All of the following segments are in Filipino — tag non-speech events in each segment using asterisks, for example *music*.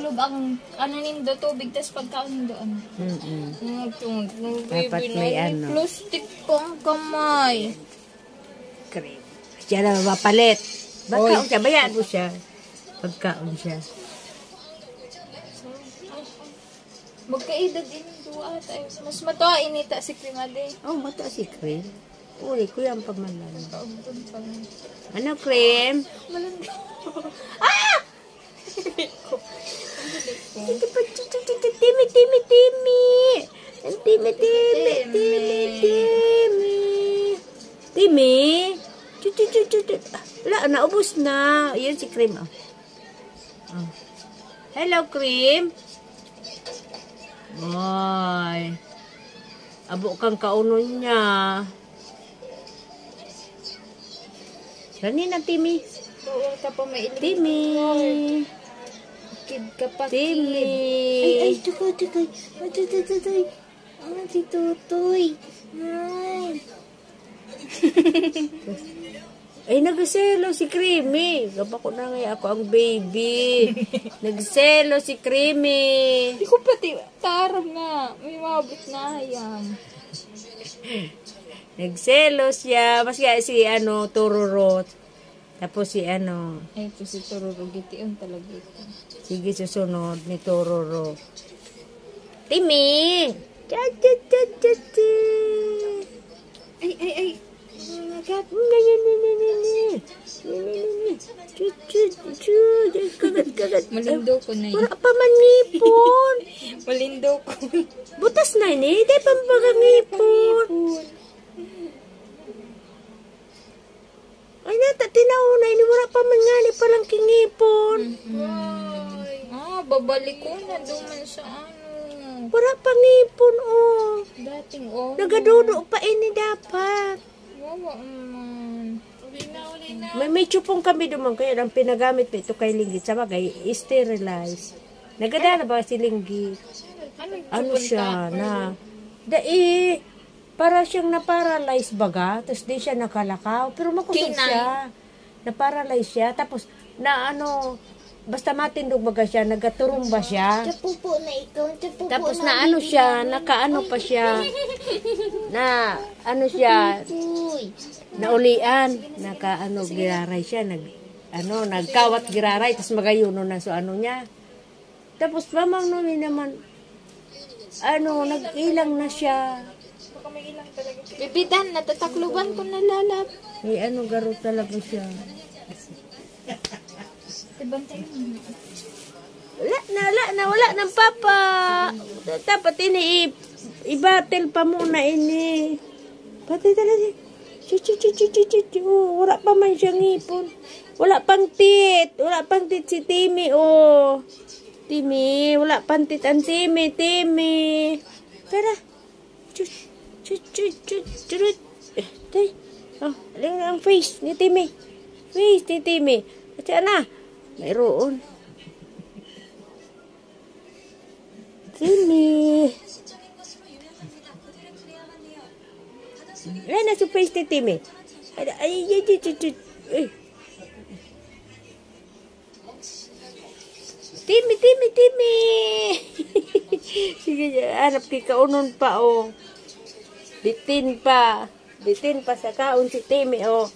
taklob ang ano nindo tubig tas pagkaon nindo ano. Mm-mm. Nagtungod ng Dapat may ano. plastic pa ang kamay. Cream. Siya na mapalit. Bakaon siya, bayaan mo siya. Pagkaon siya. Magkaedad din yung duwa tayo. Mas matuwa inita si Krimade. Oh, mata si Cream. Uli ko yung pamalan. Ano, Cream? Malandi. Timi, timi, timi. Timi, timi, timi, timi. Timi. Chu, chu, chu, chu, chu. Wala, naubos na. Yan si Cream. Oh. Oh. Hello, Cream. Ay. Abo kang kaunon niya. Rani na, Timi. Oo, pa may ilig. Timi. Kid ka pa, Timi. kid. Ay, ay, tukoy, tukoy. Ay, tutoy, tutoy. Ah, si Tutoy. Ay. *laughs* Ay, nagselo si Creamy. Gaba ko na ngayon ako ang baby. *laughs* nagselo si Creamy. Hindi ko pati tarang na. May mabot na hayam. *laughs* Nagselo siya. Mas kaya si ano, Tururot. Tapos si ano, Ay, ito si Tururo. Gitiyon talaga ito. sige susunod ni Tururo. Timi! Cha cha cha cha cha. Ay, ay, ay. Nagat. Ganyan, ganyan, ganyan. Ganyan, Chu, chu, chu. Kagat, kagat. Malindo ko na Wala yun. pa man ngipon. *laughs* Malindo ko. Butas na ini, di pa ngipon. Ay nata, tinauna ini, wala pa man nga ni palang kingipon. Ah, babalik ko na duman sa ano. Wala pa ngipon, oh. Dating oh. Nagadudo pa ini dapat. Wawa man. Uli na, uli na. May, may chupong kami duman kaya ang pinagamit pa ito kay Linggit. Sa bagay, sterilize. Nagadala ba si Linggit? Ano, Ano siya na? Dai, para siyang na-paralyze baga. Tapos di siya nakalakaw. Pero makusog siya. Na-paralyze siya. Tapos, na ano, basta matindog baga siya, nagaturumba siya. Pupo na ikaw. Tapos *laughs* na ano siya, nakaano pa siya, na ano siya, naulian, naka ano, giraray siya, nag, ano, nagkawat giraray, tapos magayuno na so ano niya. Tapos mamang numi naman, ano, nag-ilang na siya. Bibidan, natatakluban ko na lalap. May ano, garo talaga siya. Ibantay mo. Wala na, wala na, wala ng papa. Dapat ini, i- i-battle pa muna ini. Pati talaga. Chu, chu, chu, chu, chu, chu, chu. Wala pa man siyang ipon. Wala pang tit. Wala pang tit si Timmy, oh. Timmy, wala pang tit ang Timmy, Timmy. Tara. Chu, face ni Timmy. Face ni Timmy. At na. Mayroon. Timmy. Ay, nasa face ni Timmy. Ay, ay, ay, ay, ay, ay. Timmy, Timmy, Timmy. Sige, hanap kay pa, oh. Bitin pa. Bitin pa sa kaon si Timmy, oh.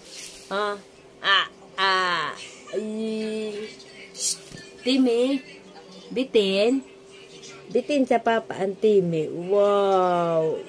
Ah, ah, ah. Ay. Timmy. Bitin. Bitin sa papa ang Timmy. Wow.